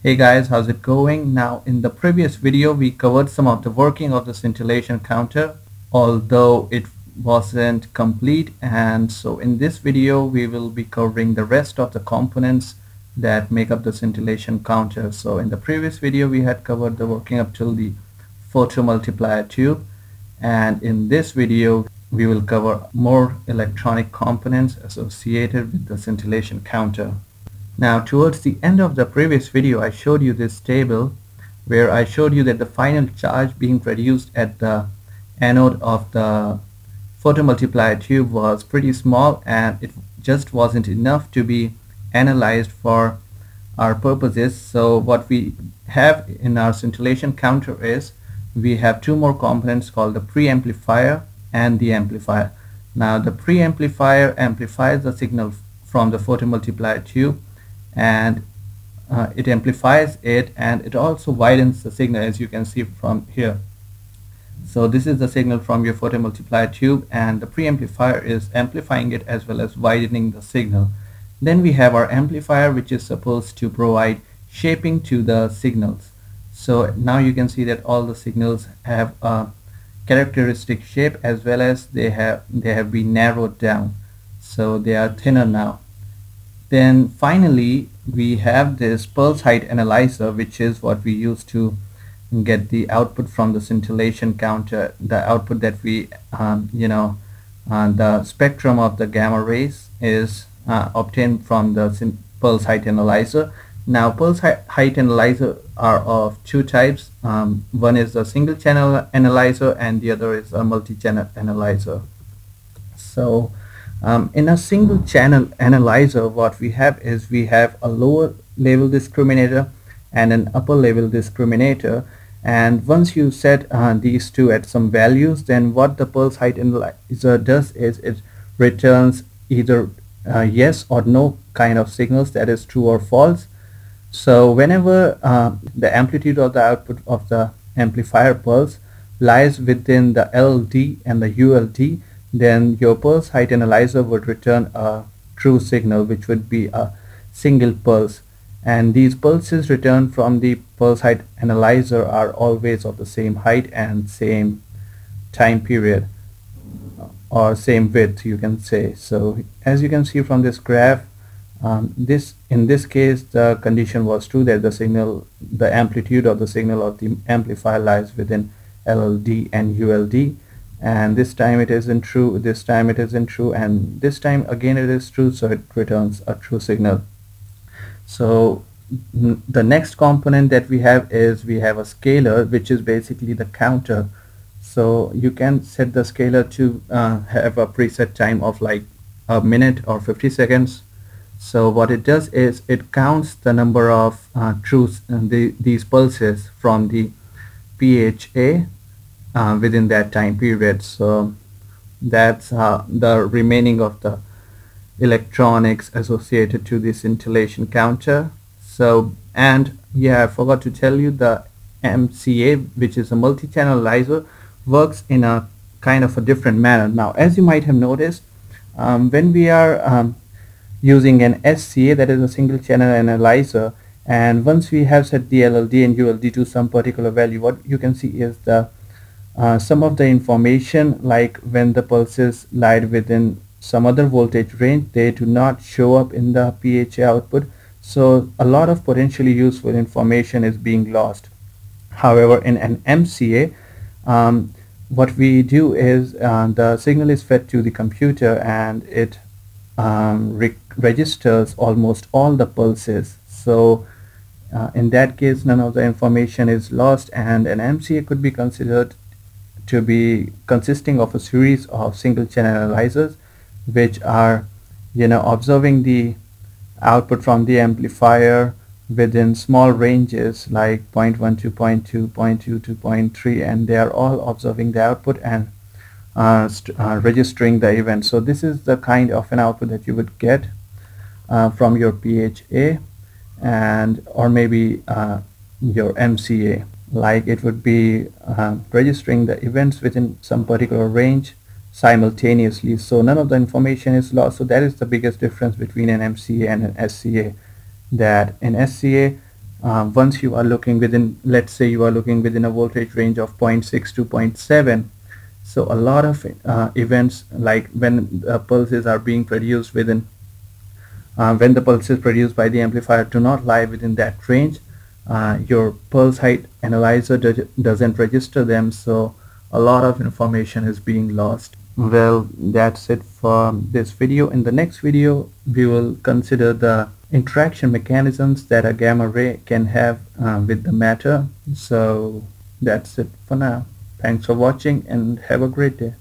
Hey guys, how's it going? Now in the previous video we covered some of the working of the scintillation counter although it wasn't complete and so in this video we will be covering the rest of the components that make up the scintillation counter. So in the previous video we had covered the working up till the photomultiplier tube and in this video we will cover more electronic components associated with the scintillation counter. Now towards the end of the previous video I showed you this table where I showed you that the final charge being produced at the anode of the photomultiplier tube was pretty small and it just wasn't enough to be analyzed for our purposes. So what we have in our scintillation counter is we have two more components called the preamplifier and the amplifier. Now the preamplifier amplifies the signal from the photomultiplier tube and uh, it amplifies it and it also widens the signal as you can see from here so this is the signal from your photomultiplier tube and the preamplifier is amplifying it as well as widening the signal then we have our amplifier which is supposed to provide shaping to the signals. So now you can see that all the signals have a characteristic shape as well as they have they have been narrowed down. So they are thinner now. Then finally we have this pulse height analyzer which is what we use to get the output from the scintillation counter the output that we um, you know uh, the spectrum of the gamma rays is uh, obtained from the pulse height analyzer. Now pulse height analyzer are of two types. Um, one is a single channel analyzer and the other is a multi-channel analyzer. So um, in a single channel analyzer what we have is we have a lower level discriminator and an upper level discriminator. And once you set uh, these two at some values then what the pulse height analyzer does is it returns either uh, yes or no kind of signals that is true or false. So whenever uh, the amplitude of the output of the amplifier pulse lies within the LLD and the ULD then your pulse height analyzer would return a true signal which would be a single pulse. And these pulses returned from the pulse height analyzer are always of the same height and same time period or same width you can say. So as you can see from this graph um, this in this case the condition was true that the signal the amplitude of the signal of the amplifier lies within LLD and ULD and this time it isn't true this time it isn't true and this time again it is true so it returns a true signal. So the next component that we have is we have a scaler which is basically the counter. So you can set the scaler to uh, have a preset time of like a minute or 50 seconds. So what it does is it counts the number of uh, truths uh, the, these pulses from the PHA uh, within that time period so that's uh, the remaining of the electronics associated to this scintillation counter so and yeah I forgot to tell you the MCA which is a multi-channel analyzer works in a kind of a different manner. Now, as you might have noticed, um, when we are um, using an SCA, that is a single channel analyzer, and once we have set the LLD and ULD to some particular value, what you can see is the uh, some of the information like when the pulses lie within some other voltage range, they do not show up in the PHA output. So a lot of potentially useful information is being lost. However, in an MCA, um, what we do is uh, the signal is fed to the computer and it um, re registers almost all the pulses so uh, in that case none of the information is lost and an MCA could be considered to be consisting of a series of single channel analyzers which are you know observing the output from the amplifier within small ranges like 0.1 to 0.2, 0.2 to 0.3 and they are all observing the output and uh, uh, registering the event. So this is the kind of an output that you would get uh, from your PHA and or maybe uh, your MCA like it would be uh, registering the events within some particular range simultaneously. So none of the information is lost. So that is the biggest difference between an MCA and an SCA that in SCA uh, once you are looking within let's say you are looking within a voltage range of 0.6 to 0.7 so a lot of uh, events like when pulses are being produced within uh, when the pulses produced by the amplifier do not lie within that range uh, your pulse height analyzer do doesn't register them so a lot of information is being lost. Well that's it for this video. In the next video we will consider the interaction mechanisms that a gamma ray can have uh, with the matter. So that's it for now. Thanks for watching and have a great day